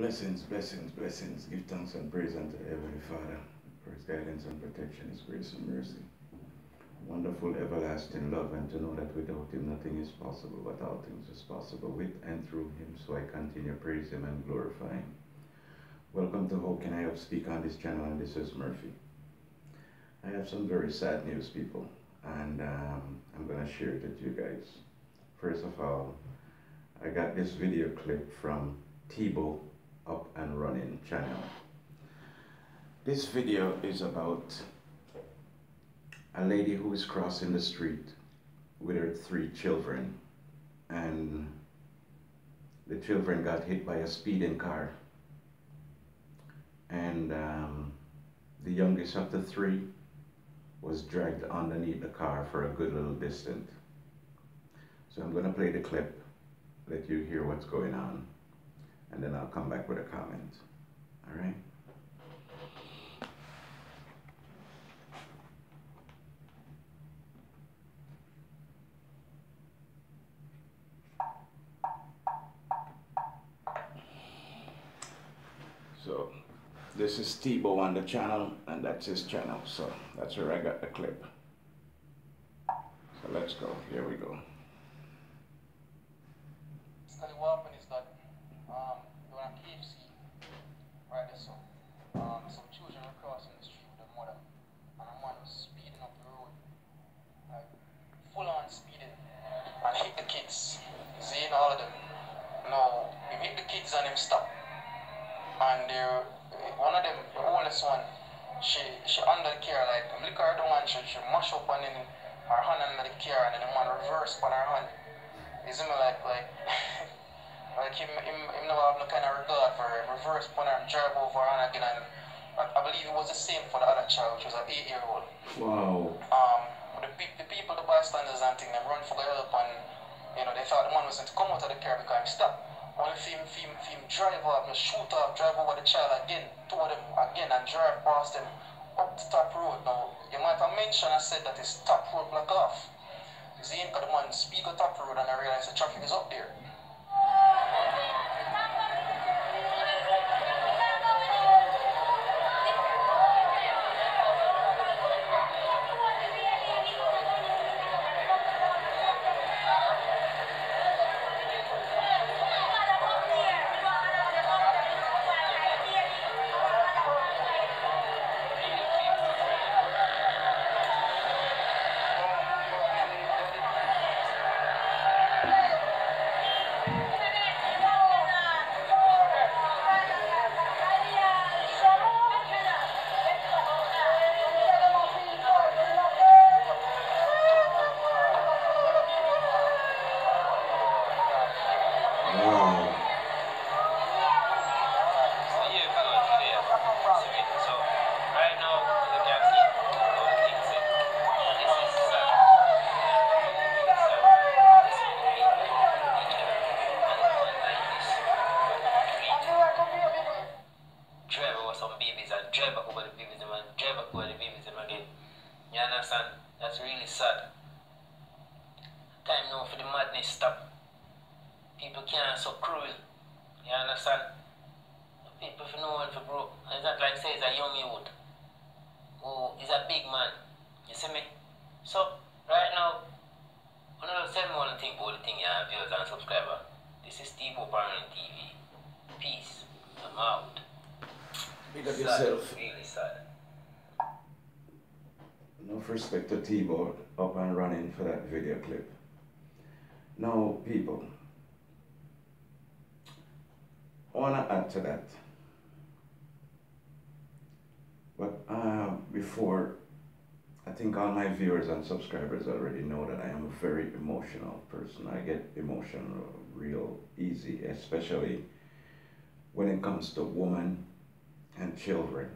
Blessings, blessings, blessings. Give thanks and praise unto Heavenly Father for His guidance and protection, His grace and mercy. Wonderful, everlasting love, and to know that without Him nothing is possible, but all things is possible with and through Him. So I continue praise Him and glorify Him. Welcome to How Can I Help Speak on this channel, and this is Murphy. I have some very sad news, people, and um, I'm going to share it with you guys. First of all, I got this video clip from Tebow Up and Running channel. This video is about a lady who is crossing the street with her three children and the children got hit by a speeding car and um, the youngest of the three was dragged underneath the car for a good little distance. So I'm going to play the clip, let you hear what's going on, and then I'll come back with a comment. All right? So this is Tebow on the channel, and that's his channel. So that's where I got the clip. So let's go. Here we go. I, believe it was the same for the other child, which was an eight year old. Wow. Um the, pe- the people, the bystanders and thing, them run for the help and you know they thought the man was going to come out of the car because he stopped. Only him, him, him drive off, just shoot off, drive over the child again, two of them again, and drive past them up the top road. Now, you might have mentioned I said that it's top road block off. See, because the man speak of top road and I realized the traffic is up there. Stop. People can't so cruel. You understand? People for no one for broke. And it's not like say it's a young youth who is a big man. You see me? So right now, I'm gonna tell me one thing about the thing you have viewers and subscriber. This is Steve O'Brien TV. Peace. I'm out. Big up yourself. Really sad. Enough respect to Tebow up and running for that video clip. Now, people, I want to add to that. But uh, before, I think all my viewers and subscribers already know that I am a very emotional person. I get emotional real easy, especially when it comes to women and children,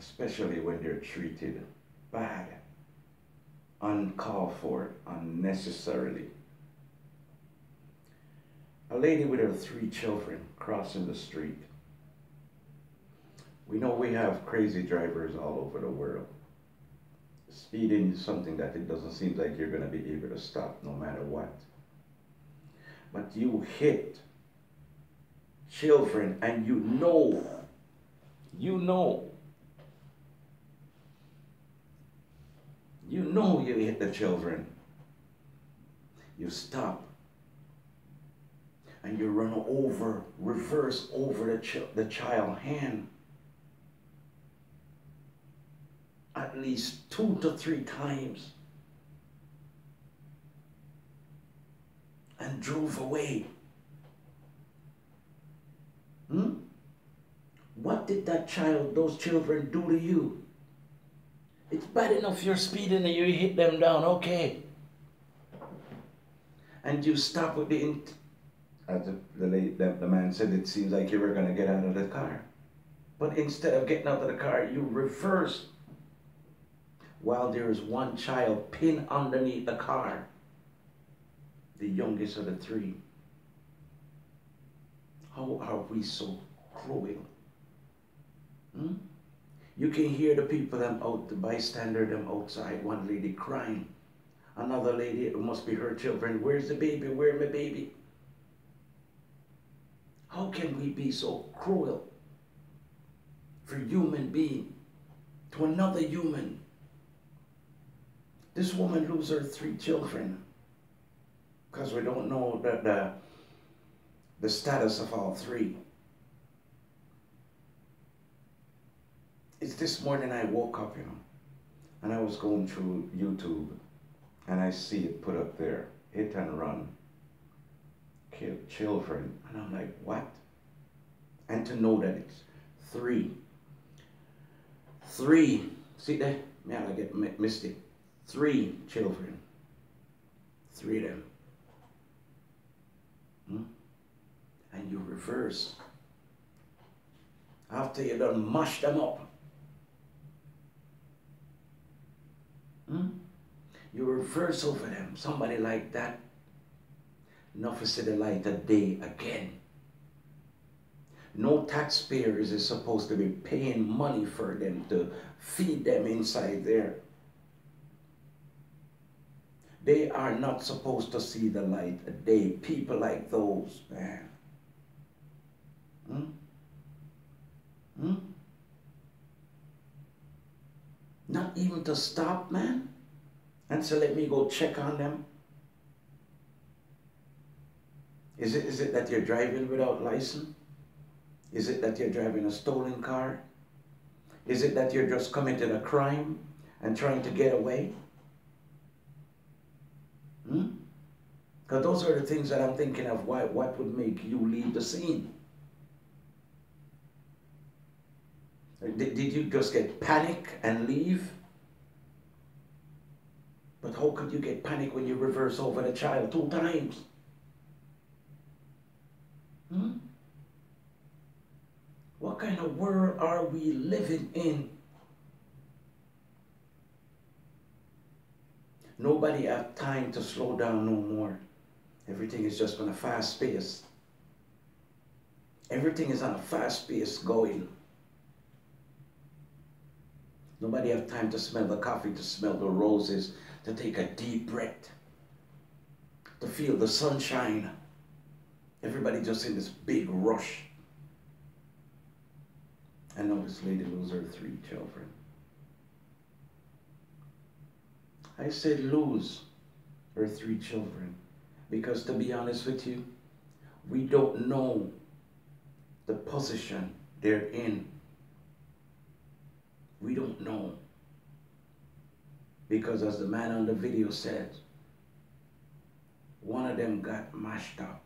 especially when they're treated bad, uncalled for, unnecessarily. A lady with her three children crossing the street. We know we have crazy drivers all over the world. Speeding is something that it doesn't seem like you're going to be able to stop no matter what. But you hit, children and you know, you know, you know you hit the children, you stop and you run over, reverse over the, ch- the child hand at least two to three times and drove away. Hmm? What did that child, those children do to you? It's bad enough you're speeding and you hit them down, okay. And you stop with the, as the, the, the, man said, it seems like you were going to get out of the car. But instead of getting out of the car, you reverse while there is one child pinned underneath the car, the youngest of the three. How are we so cruel? Hmm? You can hear the people them out, the bystander them outside, one lady crying. Another lady, it must be her children, where's the baby, where's my baby? How can we be so cruel for human being to another human? This woman lose her three children because we don't know the, the, the status of all three. It's this morning I woke up, you know, and I was going through YouTube and I see it put up there, hit and run, children. And I'm like, what? And to know that it's three. Three. See there? Man, I get it. Three children. Three of them. Hmm? And you reverse. After you done mush them up. Hmm? You reverse over them. Somebody like that. Enough to see the light of day again. No taxpayers is supposed to be paying money for them to feed them inside there. They are not supposed to see the light of day. People like those, man. Hmm? Hmm? Not even to stop, man, and so let me go check on them. Is it, is it that you're driving without license? Is it that you're driving a stolen car? Is it that you're just committing a crime and trying to get away? Hmm? Because those are the things that I'm thinking of. Why, what would make you leave the scene? Did, did you just get panic and leave? But how could you get panic when you reverse over the child two times? Hmm? What kind of world are we living in? Nobody have time to slow down no more. Everything is just on a fast pace. Everything is on a fast pace going. Nobody have time to smell the coffee, to smell the roses, to take a deep breath, to feel the sunshine. Everybody just in this big rush. I know this lady lose her three children. I said lose her three children because to be honest with you, we don't know the position they're in. We don't know. Because as the man on the video said, one of them got mashed up.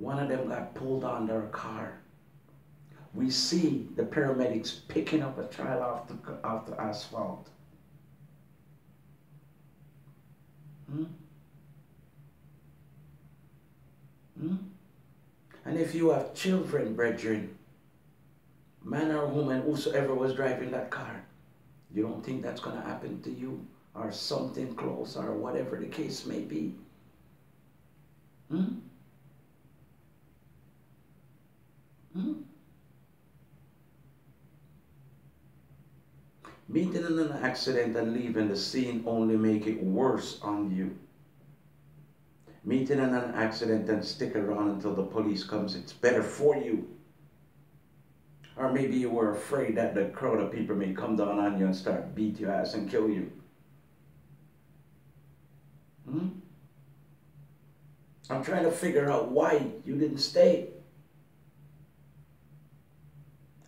One of them got pulled under a car. We see the paramedics picking up a child off the, off the asphalt. Hmm? Hmm? And if you have children, brethren, man or woman, whosoever was driving that car, you don't think that's going to happen to you or something close or whatever the case may be. Hmm? Meeting in an accident and leaving the scene only make it worse on you. meet in an accident and stick around until the police comes. It's better for you. Or maybe you were afraid that the crowd of people may come down on you and start beat your ass and kill you. Hmm? I'm trying to figure out why you didn't stay.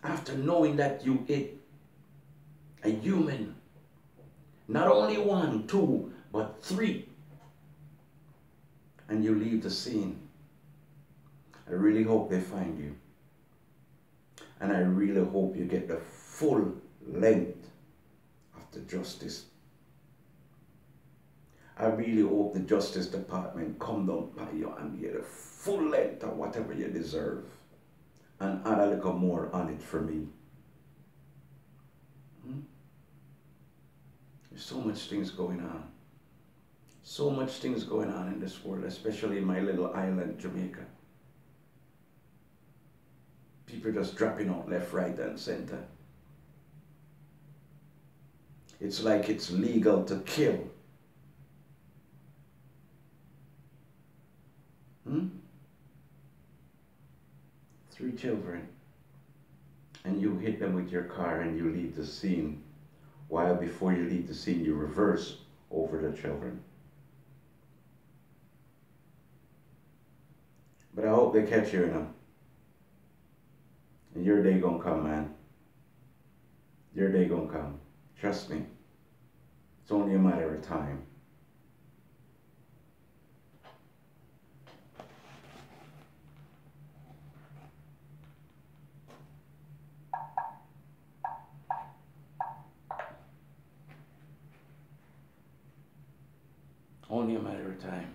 After knowing that you ate a human, not only one, two, but three, and you leave the scene. I really hope they find you. And I really hope you get the full length of the justice. I really hope the Justice Department come down by you and get a full length of whatever you deserve and add a little more on it for me. There's so much things going on. So much things going on in this world, especially in my little island, Jamaica. People just dropping out left, right, and center. It's like it's legal to kill. Hmm? Three children. And you hit them with your car and you leave the scene. While before you leave the scene, you reverse over the children. But I hope they catch you in them. And your day gonna come, man. Your day gonna come. Trust me. It's only a matter of time. Only a matter of time.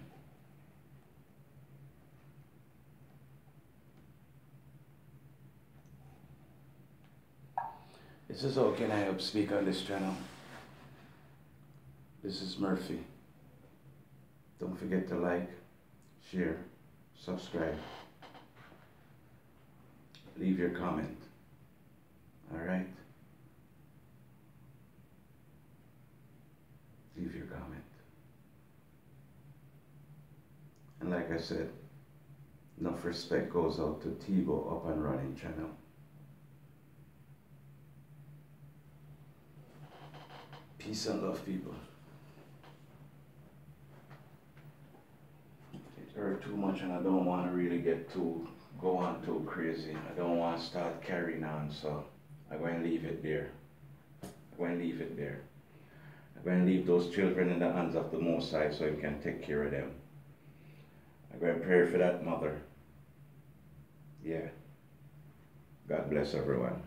This is how can I help speak on this channel. This is Murphy. Don't forget to like, share, subscribe. Leave your comment. Alright? Leave your comment. And like I said, enough respect goes out to Tebow Up and Running channel. Peace and love, people. It hurt too much, and I don't want to really get too go on too crazy. I don't want to start carrying on, so I'm going to leave it there. I'm going to leave it there. I'm going to leave those children in the hands of the Most so He can take care of them. To pray for that mother. Yeah. God bless everyone.